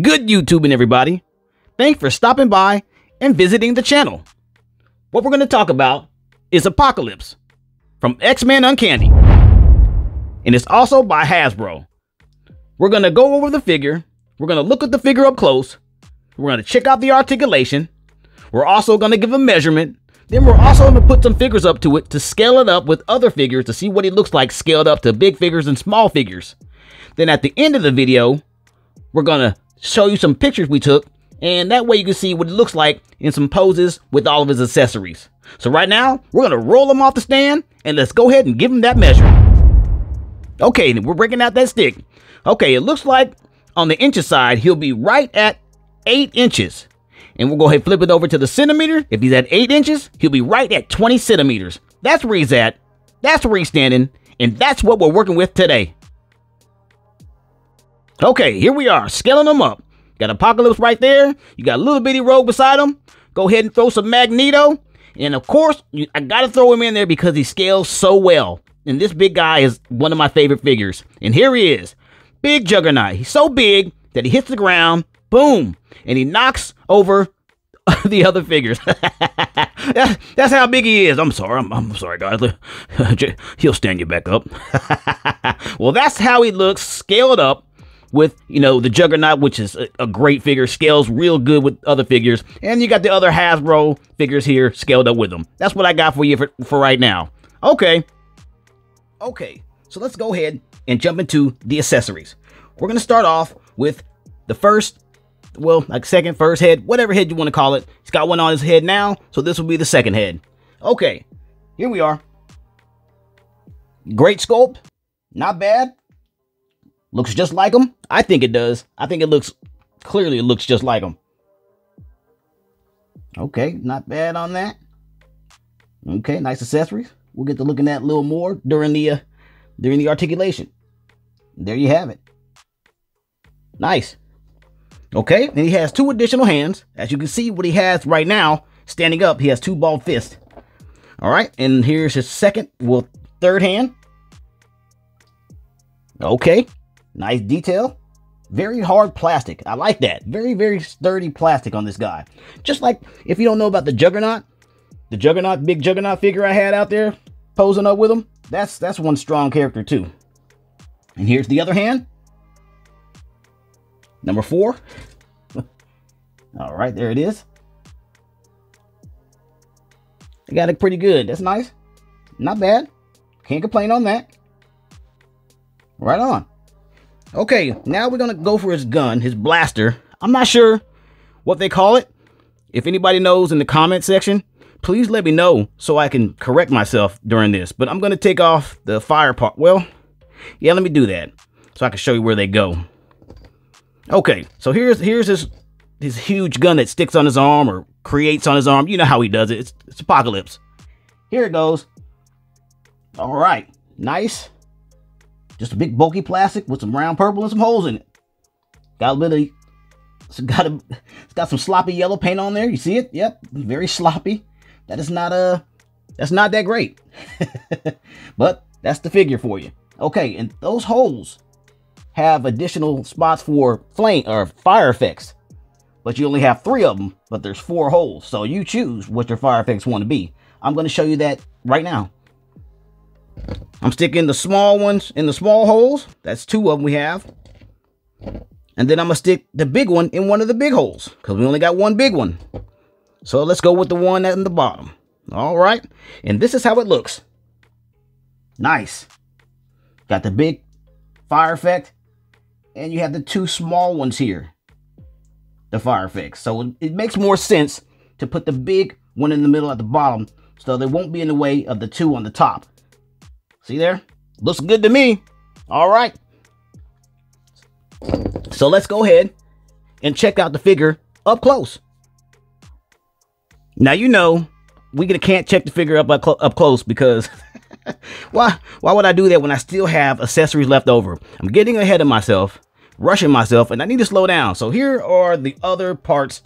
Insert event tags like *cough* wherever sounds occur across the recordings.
Good YouTubing, everybody. Thanks for stopping by and visiting the channel. What we're going to talk about is Apocalypse from X-Men Uncanny. And it's also by Hasbro. We're going to go over the figure. We're going to look at the figure up close. We're going to check out the articulation. We're also going to give a measurement. Then we're also going to put some figures up to it to scale it up with other figures to see what it looks like scaled up to big figures and small figures. Then at the end of the video, we're going to show you some pictures we took, and that way you can see what it looks like in some poses with all of his accessories. So right now, we're gonna roll him off the stand, and let's go ahead and give him that measure. Okay, we're breaking out that stick. Okay, it looks like on the inches side, he'll be right at 8 inches. And we'll go ahead and flip it over to the centimeter. If he's at 8 inches, he'll be right at 20 centimeters. That's where he's at. That's where he's standing. And that's what we're working with today. Okay, here we are, scaling them up. Got Apocalypse right there. You got a little bitty Rogue beside him. Go ahead and throw some Magneto. And of course, I got to throw him in there because he scales so well. And this big guy is one of my favorite figures. And here he is. Big Juggernaut. He's so big that he hits the ground. Boom. And he knocks over *laughs* the other figures. *laughs* that's how big he is. I'm sorry. I'm, I'm sorry, guys. *laughs* He'll stand you back up. well, that's how he looks scaled up with, you know, the Juggernaut, which is a, a, great figure, scales real good with other figures. And you got the other Hasbro figures here scaled up with them. That's what I got for you for, for right now. Okay. Okay, so let's go ahead and jump into the accessories. We're going to start off with the first, well, like second, first head, whatever head you want to call it. He's got one on his head now, so this will be the second head. Okay, here we are. Great sculpt, not bad. Looks just like him? I think it does. I think it looks, clearly it looks just like him. Okay, not bad on that. Okay, nice accessories. We'll get to looking at a little more during the, uh, during the articulation. There you have it. Nice. Okay, and he has two additional hands. As you can see what he has right now, standing up, he has two balled fists. All right, and here's his second, well, third hand. Okay, Nice detail. Very hard plastic. I like that. Very, very sturdy plastic on this guy. Just like if you don't know about the Juggernaut, the Juggernaut, big Juggernaut figure I had out there posing up with him, that's that's one strong character too. And here's the other hand. Number four. *laughs* All right, there it is. I got it pretty good. That's nice. Not bad. Can't complain on that. Right on. Okay, now we're gonna go for his gun, his blaster. I'm not sure what they call it. If anybody knows in the comment section, please let me know so I can correct myself during this. But I'm gonna take off the fire part. Well, yeah, let me do that so I can show you where they go. Okay, so here's here's his his huge gun that sticks on his arm or creates on his arm. You know how he does it. It's, it's Apocalypse. Here it goes. All right, nice. Just a big bulky plastic with some round purple and some holes in it. Got a bit of *laughs* it's got a it's got some sloppy yellow paint on there. You see it? Yep, very sloppy. That is not a uh, that's not that great. *laughs* but that's the figure for you. Okay, and those holes have additional spots for flame or fire effects. But you only have three of them, but there's four holes. So you choose what your fire effects want to be. I'm going to show you that right now. I'm sticking the small ones in the small holes. That's two of them we have. And then I'm going to stick the big one in one of the big holes because we only got one big one. So let's go with the one at the bottom. All right. And this is how it looks. Nice. Got the big fire effect. And you have the two small ones here. The fire effects. So it makes more sense to put the big one in the middle at the bottom so they won't be in the way of the two on the top. See there? Looks good to me. All right. So let's go ahead and check out the figure up close. Now you know we can't check the figure up up, close because *laughs* why why would I do that when I still have accessories left over? I'm getting ahead of myself, rushing myself, and I need to slow down. So here are the other parts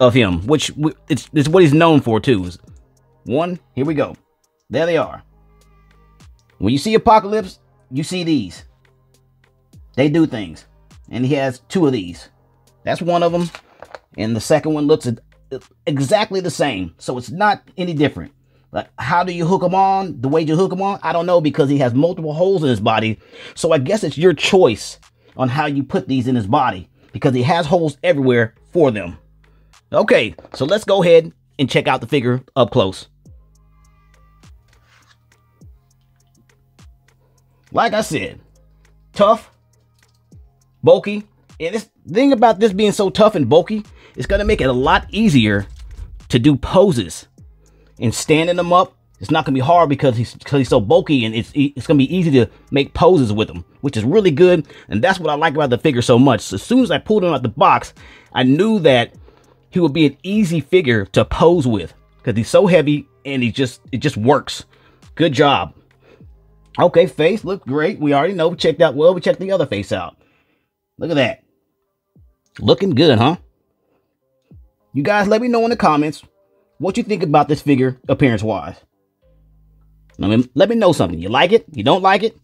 of him, which it's, it's what he's known for too. One, here we go. There they are. When you see Apocalypse, you see these. They do things. and he has two of these. That's one of them. And the second one looks exactly the same. So it's not any different. Like, how do you hook them on? The way you hook them on? I don't know because he has multiple holes in his body. So I guess it's your choice on how you put these in his body because he has holes everywhere for them. Okay, so let's go ahead and check out the figure up close. Like I said, tough, bulky. And this thing about this being so tough and bulky, it's gonna make it a lot easier to do poses and standing them up. It's not gonna be hard because he's because he's so bulky and it's it's gonna be easy to make poses with him, which is really good. And that's what I like about the figure so much. So as soon as I pulled him out of the box, I knew that he would be an easy figure to pose with because he's so heavy and he just it just works. Good job. Okay, face looked great. We already know we checked out well. We checked the other face out. Look at that. Looking good, huh? You guys let me know in the comments what you think about this figure appearance-wise. Let me, let me know something. You like it? You don't like it?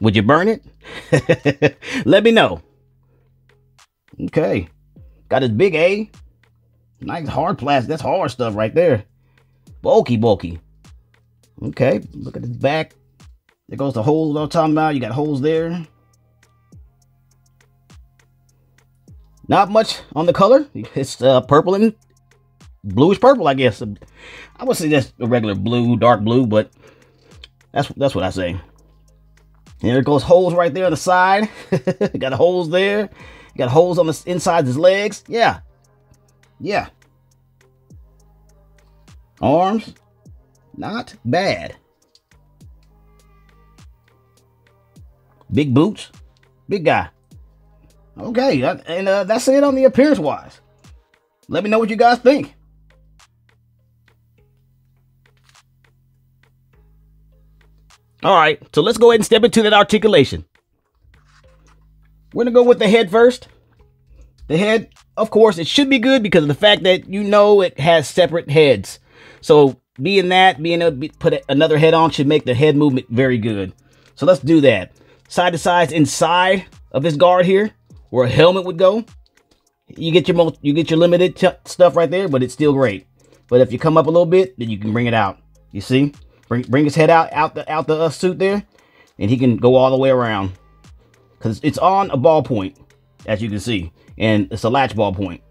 Would you burn it? *laughs* let me know. Okay. Got his big A. Nice hard plastic. That's hard stuff right there. Bulky, bulky. Okay. Look at his back. There goes the holes I'm talking about. You got holes there. Not much on the color. It's uh, purple and bluish purple, I guess. I would say just a regular blue, dark blue, but that's that's what I say. There goes holes right there on the side. *laughs* got holes there. Got holes on the inside of his legs. Yeah. Yeah. Arms. Not bad. Big boots. Big guy. Okay, and uh, that's it on the appearance wise. Let me know what you guys think. All right, so let's go ahead and step into that articulation. We're going to go with the head first. The head, of course, it should be good because of the fact that you know it has separate heads. So being that, being able to put another head on should make the head movement very good. So let's do that. Side to sides inside of this guard here where a helmet would go. You get your most, you get your limited stuff right there, but it's still great. But if you come up a little bit, then you can bring it out. You see, bring bring his head out out the out the uh, suit there, and he can go all the way around because it's on a ball point, as you can see, and it's a latch ball point.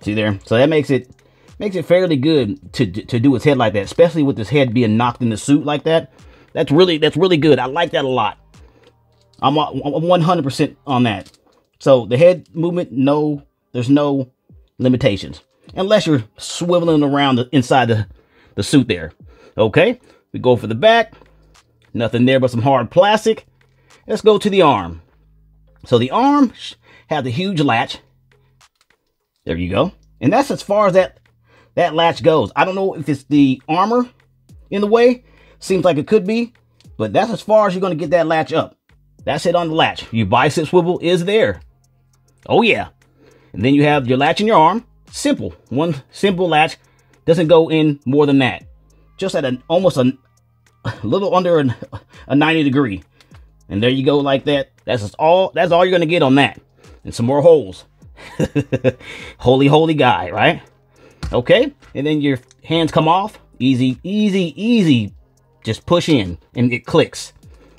See there, so that makes it makes it fairly good to to do his head like that, especially with his head being knocked in the suit like that. That's really that's really good. I like that a lot. I'm uh, 100% on that. So the head movement, no, there's no limitations. Unless you're swiveling around the, inside the, the suit there. Okay, we go for the back. Nothing there but some hard plastic. Let's go to the arm. So the arm has a huge latch. There you go. And that's as far as that, that latch goes. I don't know if it's the armor in the way. Seems like it could be. But that's as far as you're going to get that latch up. That's it on the latch. Your bicep swivel is there. Oh yeah. And then you have your latch in your arm. Simple. One simple latch. Doesn't go in more than that. Just at an almost a, *laughs* little under an, *laughs* a 90 degree. And there you go like that. That's all that's all you're gonna get on that. And some more holes. *laughs* holy, holy guy, right? Okay. And then your hands come off. Easy, easy, easy. Just push in and it clicks.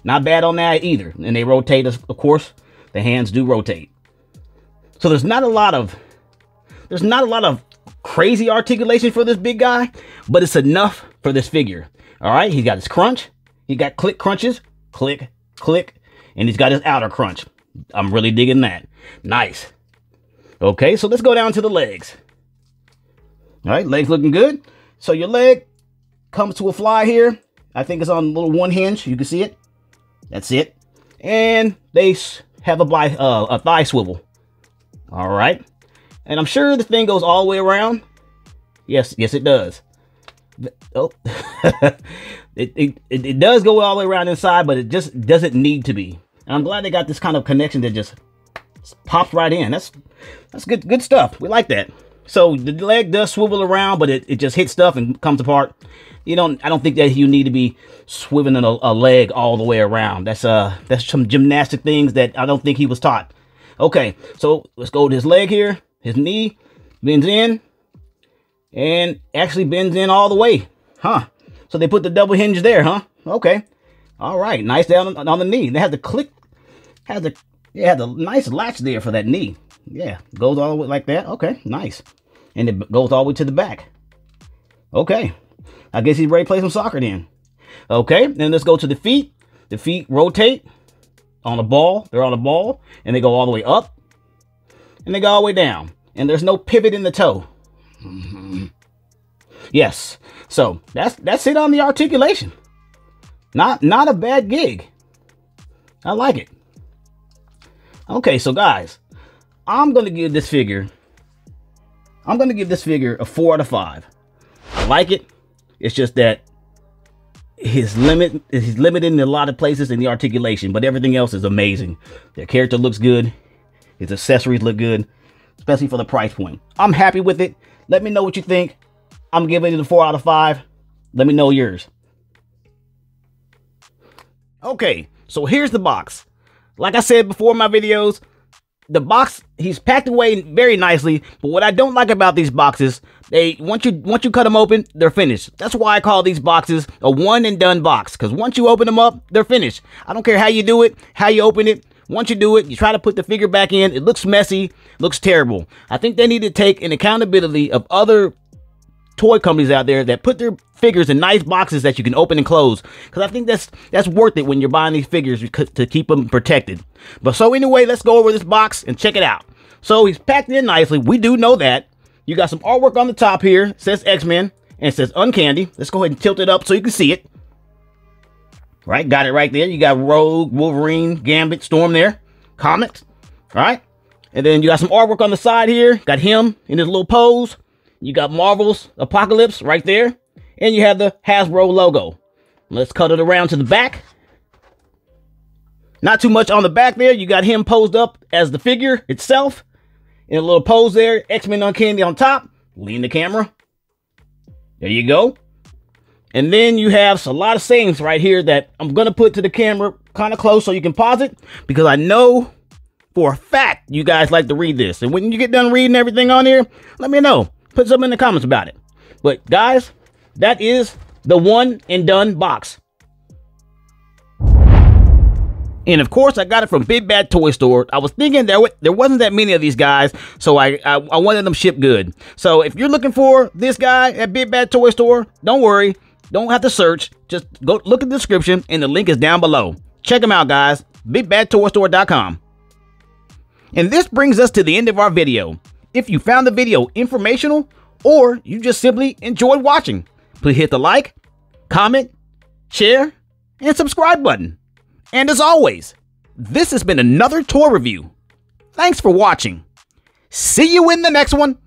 Not bad on that either. And they rotate, of course. The hands do rotate. So there's not a lot of there's not a lot of crazy articulation for this big guy, but it's enough for this figure. All right, he's got his crunch, he got click crunches, click, click, and he's got his outer crunch. I'm really digging that. Nice. Okay, so let's go down to the legs. All right, legs looking good. So your leg comes to a fly here. I think it's on a little one hinge. You can see it. That's it. And they have a, uh, a thigh swivel. All right. And I'm sure the thing goes all the way around. Yes, yes, it does. Oh, *laughs* it, it, it does go all the way around inside, but it just doesn't need to be. And I'm glad they got this kind of connection that just pops right in. That's that's good good stuff. We like that. So the leg does swivel around, but it, it just hits stuff and comes apart. You don't. I don't think that you need to be swiveling a, a leg all the way around. That's uh that's some gymnastic things that I don't think he was taught. Okay, so let's go to his leg here. His knee bends in and actually bends in all the way. Huh. So they put the double hinge there, huh? Okay. All right. Nice down on, the knee. They had the click, had the, yeah, the nice latch there for that knee. Yeah. Goes all the way like that. Okay. Nice. And it goes all the way to the back. Okay. I guess he's ready to play some soccer then. Okay. Then let's go to the feet. The feet rotate on the ball. They're on the ball and they go all the way up and they go all the way down. And there's no pivot in the toe. *laughs* Yes. So that's that's it on the articulation. Not not a bad gig. I like it. Okay, so guys, I'm gonna give this figure. I'm gonna give this figure a four out of five. I like it. It's just that his limit he's limited in a lot of places in the articulation, but everything else is amazing. The character looks good. His accessories look good, especially for the price point. I'm happy with it. Let me know what you think. I'm giving it a four out of five. Let me know yours. Okay, so here's the box. Like I said before in my videos, the box he's packed away very nicely. But what I don't like about these boxes, they once you once you cut them open, they're finished. That's why I call these boxes a one and done box. Because once you open them up, they're finished. I don't care how you do it, how you open it. Once you do it, you try to put the figure back in. It looks messy, looks terrible. I think they need to take an accountability of other toy companies out there that put their figures in nice boxes that you can open and close. Because i think that's that's worth it when you're buying these figures to keep them protected. But so anyway let's go over this box and check it out. So he's packed in nicely. We do know that. You got some artwork on the top here. It says x-men and it says Uncanny let's go ahead and tilt it up so you can see it. Right got it right there. You got rogue wolverine gambit storm there. Comics all right? and then you got some artwork on the side here. Got him in his little pose you got Marvel's Apocalypse right there. And you have the Hasbro logo. Let's cut it around to the back. Not too much on the back there. You got him posed up as the figure itself. In a little pose there. X-Men Uncanny on top. Lean the camera. There you go. And then you have a lot of sayings right here that I'm going to put to the camera kind of close so you can pause it. Because I know for a fact you guys like to read this. And when you get done reading everything on here, let me know. Put something in the comments about it. But guys, that is the one and done box. And of course, I got it from Big Bad Toy Store. I was thinking there, there wasn't that many of these guys, so I, I, I wanted them shipped good. So if you're looking for this guy at Big Bad Toy Store, don't worry. Don't have to search. Just go look at the description, and the link is down below. Check them out, guys. BigBadToyStore.com. And this brings us to the end of our video. If you found the video informational or you just simply enjoyed watching, please hit the like, comment, share, and subscribe button. And as always, this has been Another Toy Review. Thanks for watching. See you in the next one.